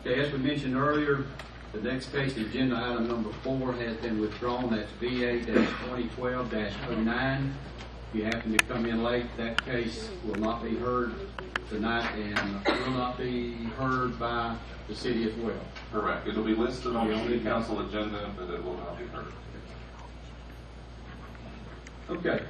Okay, as we mentioned earlier, the next case, agenda item number four has been withdrawn. That's VA twenty twelve 9 If you happen to come in late, that case will not be heard tonight and will not be heard by the city as well. Correct. It'll be listed on the city council agenda, but it will not be heard. Okay,